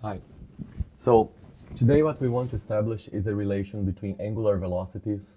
Hi. So today what we want to establish is a relation between angular velocities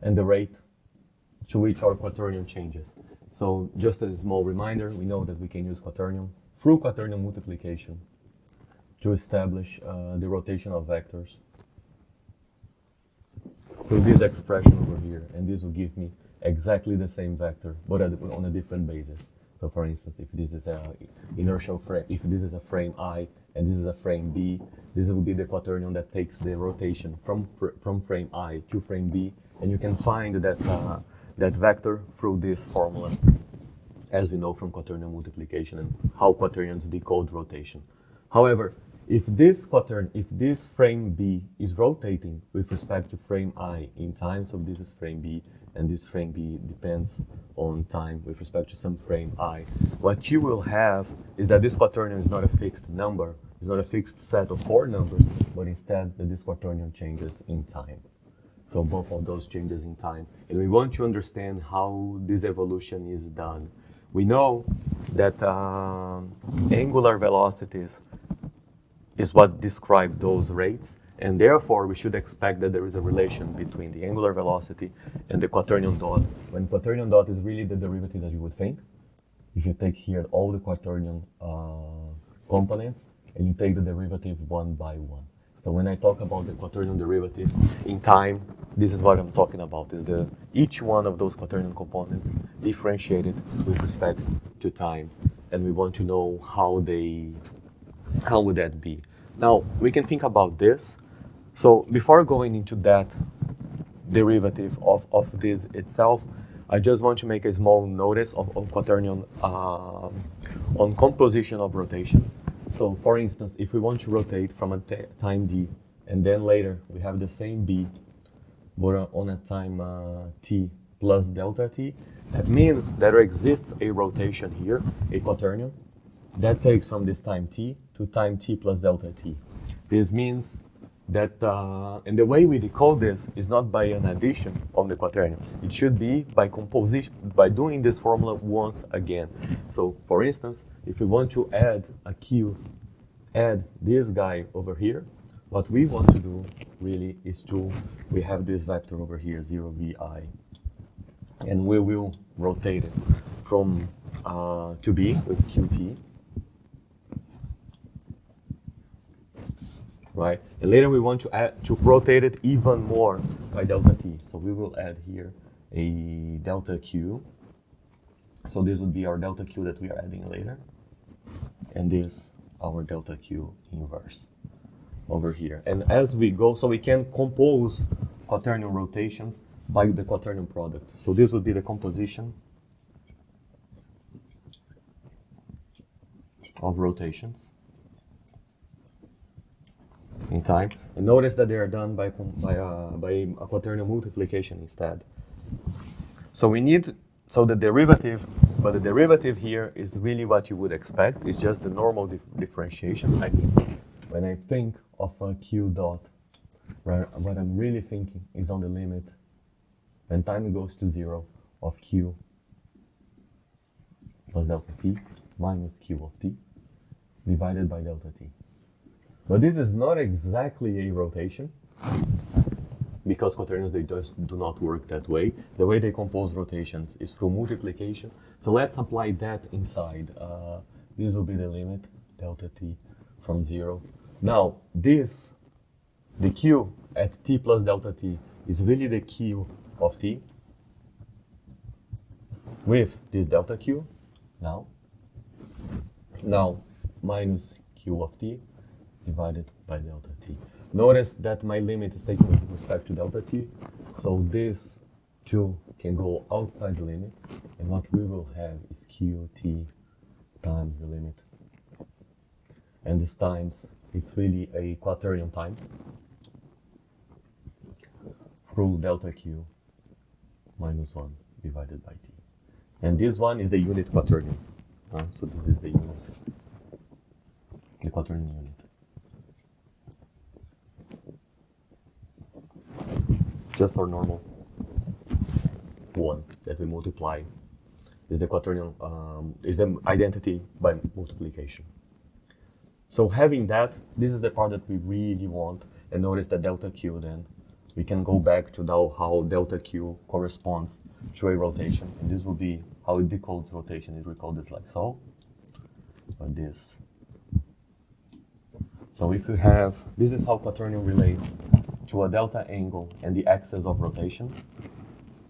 and the rate to which our quaternion changes. So just as a small reminder, we know that we can use quaternion through quaternion multiplication to establish uh, the rotation of vectors through this expression over here. And this will give me exactly the same vector, but on a different basis. So for instance, if this is a inertial frame, if this is a frame I and this is a frame B, this will be the quaternion that takes the rotation from fr from frame I to frame B, and you can find that uh, that vector through this formula, as we know from quaternion multiplication and how quaternions decode rotation. However, if this quatern, if this frame B is rotating with respect to frame I in time, so this is frame B, and this frame B depends on time with respect to some frame I, what you will have is that this quaternion is not a fixed number, it's not a fixed set of four numbers, but instead the this quaternion changes in time. So both of those changes in time. And we want to understand how this evolution is done. We know that uh, angular velocities is what describe those rates. And therefore, we should expect that there is a relation between the angular velocity and the quaternion dot. When quaternion dot is really the derivative that you would think. If you take here all the quaternion uh, components and you take the derivative one by one. So when I talk about the quaternion derivative in time, this is what I'm talking about, is the each one of those quaternion components differentiated with respect to time. And we want to know how they how would that be? Now, we can think about this. So before going into that derivative of, of this itself, I just want to make a small notice of, of quaternion uh, on composition of rotations. So for instance, if we want to rotate from a time d, and then later we have the same b, but on a time uh, t plus delta t, that means that there exists a rotation here, a quaternion, that takes from this time t to time t plus delta t. This means that, uh, and the way we decode this is not by an addition of the quaternion. It should be by composition, by doing this formula once again. So for instance, if we want to add a q, add this guy over here, what we want to do really is to, we have this vector over here, 0 vi, and we will rotate it from uh, to b with qt, right? And later we want to add to rotate it even more by delta t. So we will add here a delta q. So this would be our delta q that we are adding later. And this our delta q inverse over here. And as we go, so we can compose quaternion rotations by the quaternion product. So this would be the composition of rotations time. And notice that they are done by, by, uh, by a quaternion multiplication instead. So we need, so the derivative, but the derivative here is really what you would expect. It's just the normal dif differentiation. I mean, when I think of a q dot, right, what I'm really thinking is on the limit when time goes to zero of q plus delta t minus q of t divided by delta t. But this is not exactly a rotation because quaternions, they just do not work that way. The way they compose rotations is through multiplication. So let's apply that inside. Uh, this will be the limit, delta t from zero. Now, this, the q at t plus delta t is really the q of t with this delta q now, now minus q of t divided by delta t. Notice that my limit is taken with respect to delta t, so this 2 can go outside the limit, and what we will have is qt times the limit. And this times, it's really a quaternion times through delta q minus 1 divided by t. And this one is the unit quaternion. Uh, so this is the unit, the quaternion unit. Just our normal one that we multiply is the quaternion um, is the identity by multiplication. So having that, this is the part that we really want. And notice that delta Q then, we can go back to now how delta Q corresponds to a rotation. And this will be how it decodes rotation. It this like so, like this. So if we have, this is how quaternion relates to a delta angle and the axis of rotation.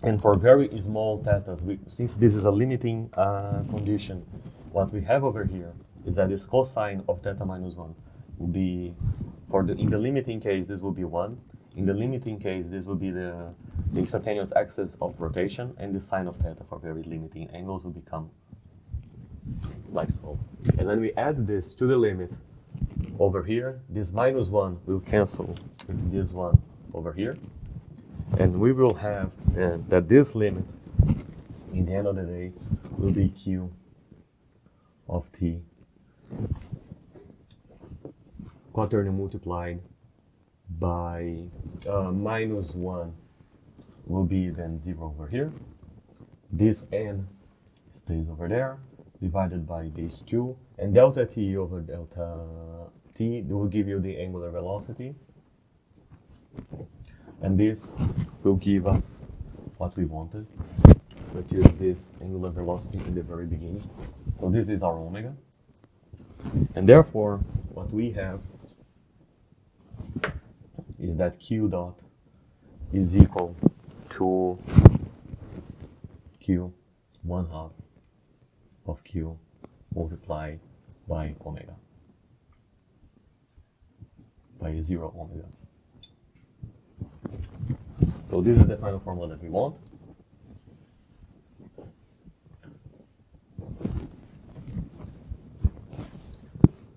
And for very small thetas, we, since this is a limiting uh, condition, what we have over here is that this cosine of theta minus 1 will be, for the, in the limiting case, this will be 1. In the limiting case, this will be the, the instantaneous axis of rotation, and the sine of theta for very limiting angles will become like so. And then we add this to the limit over here, this minus 1 will cancel this one over here. And we will have then that this limit, in the end of the day, will be q of t quaternion multiplied by uh, minus 1 will be then 0 over here. This n stays over there, divided by these 2, and delta t over delta t will give you the angular velocity. And this will give us what we wanted, which is this angular velocity in the very beginning. So this is our omega. And therefore, what we have is that q dot is equal to q 1 half of q multiplied by omega, by 0 omega. So this is the final formula that we want.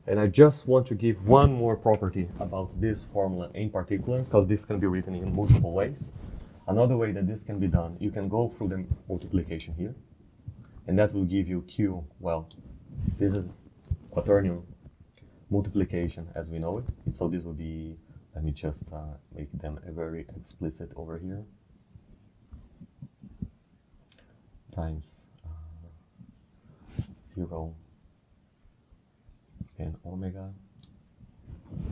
And I just want to give one more property about this formula in particular, because this can be written in multiple ways. Another way that this can be done, you can go through the multiplication here, and that will give you Q, well, this is quaternion multiplication as we know it. So this will be, let me just uh, make them very explicit over here, times uh, 0 and omega.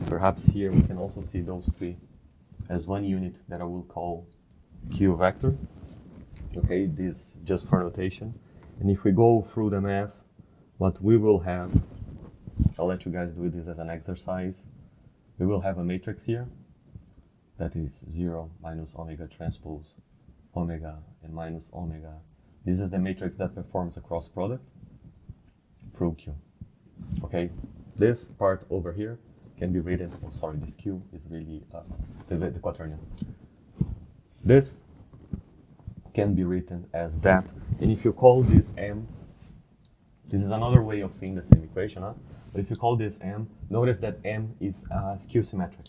Perhaps here we can also see those three as one unit that I will call q vector. Okay, this just for notation. And if we go through the math, what we will have, I'll let you guys do this as an exercise. We will have a matrix here that is 0 minus omega transpose omega and minus omega. This is the matrix that performs a cross product through Q. Okay, this part over here can be written, oh sorry, this Q is really uh, the, the quaternion. This can be written as that, and if you call this M, this is another way of seeing the same equation, huh? But if you call this M, notice that M is uh, skew symmetric.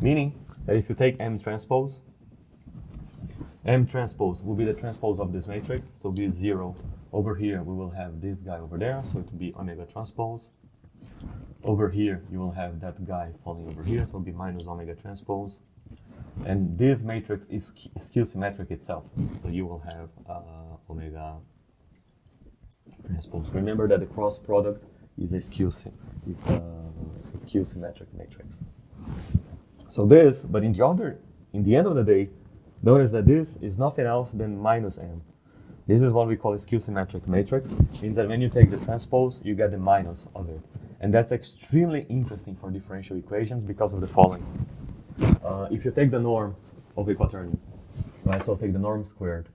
Meaning that if you take M transpose, M transpose will be the transpose of this matrix, so be zero. Over here, we will have this guy over there, so it will be omega transpose. Over here, you will have that guy falling over here, so it will be minus omega transpose. And this matrix is skew symmetric itself, so you will have uh, omega transpose. Remember that the cross product is a skew, is a, a skew symmetric matrix. So this, but in the other, in the end of the day, Notice that this is nothing else than minus m. This is what we call a skew-symmetric matrix. Means that when you take the transpose, you get the minus of it. And that's extremely interesting for differential equations because of the following. Uh, if you take the norm of a quaternion, right, so take the norm squared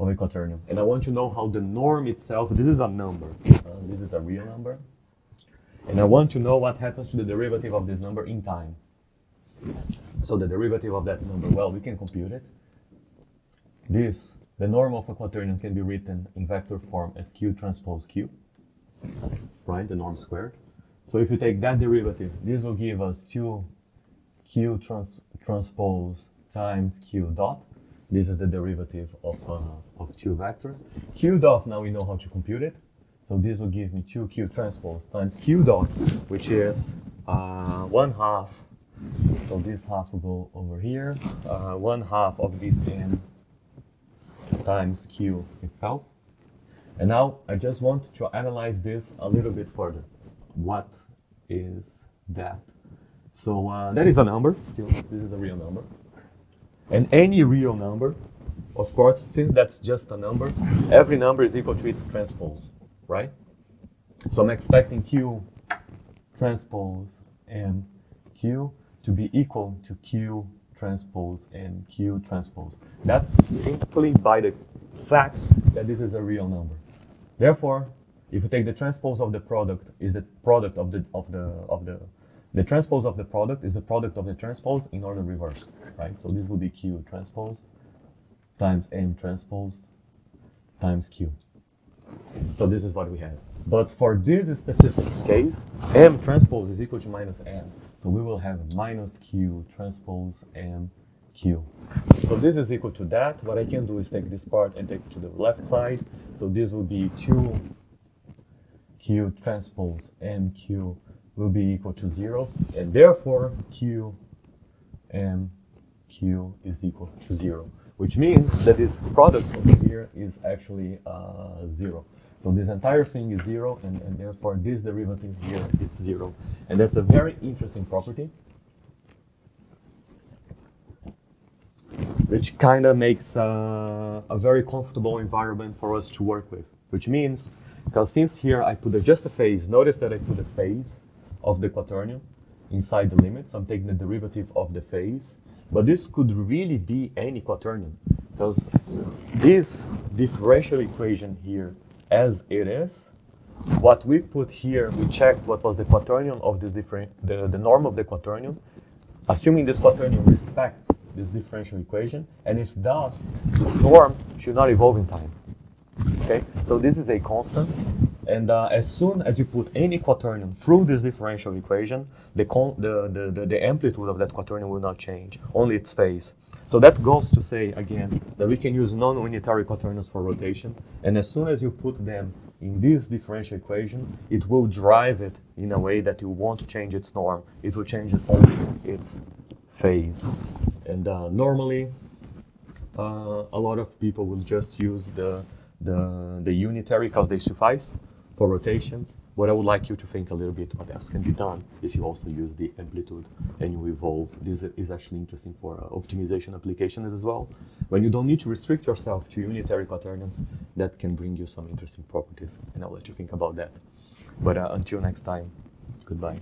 of a quaternion, and I want to know how the norm itself, this is a number, uh, this is a real number, and I want to know what happens to the derivative of this number in time. So the derivative of that number, well, we can compute it. This, the norm of a quaternion can be written in vector form as q transpose q, right, the norm squared. So if you take that derivative, this will give us 2 q trans transpose times q dot. This is the derivative of, uh, of two vectors. q dot, now we know how to compute it. So this will give me 2q transpose times q dot, which is uh, 1 half so this half will go over here. Uh, one half of this n times q itself. And now I just want to analyze this a little bit further. What is that? So uh, that is a number, still, this is a real number. And any real number, of course, since that's just a number, every number is equal to its transpose, right? So I'm expecting Q transpose and Q to be equal to Q transpose and Q transpose. That's simply by the fact that this is a real number. Therefore, if you take the transpose of the product is the product of the of the of the the transpose of the product is the product of the transpose in order reverse, right? So this would be Q transpose times M transpose times Q. So this is what we have. But for this specific case, M transpose is equal to minus M. So we will have minus Q transpose M Q. So this is equal to that. What I can do is take this part and take it to the left side. So this will be 2 Q transpose M Q will be equal to 0. And therefore, Q M Q is equal to 0. Which means that this product over here is actually uh, 0. So this entire thing is zero, and, and therefore this derivative here, it's zero. And that's a very interesting property, which kind of makes uh, a very comfortable environment for us to work with, which means, because since here I put a, just a phase, notice that I put a phase of the quaternion inside the limit, so I'm taking the derivative of the phase, but this could really be any quaternion, because this differential equation here as it is. What we put here, we checked what was the quaternion of this different, the, the norm of the quaternion, assuming this quaternion respects this differential equation, and if does, this norm should not evolve in time. Okay, so this is a constant, and uh, as soon as you put any quaternion through this differential equation, the, the, the, the, amplitude of that quaternion will not change, only its phase. So that goes to say, again, that we can use non-unitary quaternions for rotation, and as soon as you put them in this differential equation, it will drive it in a way that you won't change its norm. It will change only its phase. And uh, normally, uh, a lot of people will just use the, the, the unitary because they suffice for rotations. But I would like you to think a little bit what else can be done if you also use the amplitude and you evolve. This is actually interesting for uh, optimization applications as well. When you don't need to restrict yourself to unitary quaternions, that can bring you some interesting properties, and I'll let you think about that. But uh, until next time, goodbye.